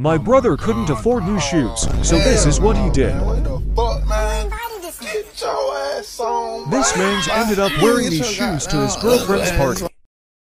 My brother couldn't afford new shoes, so this is what he did. This man's ended up wearing these shoes to his girlfriend's party.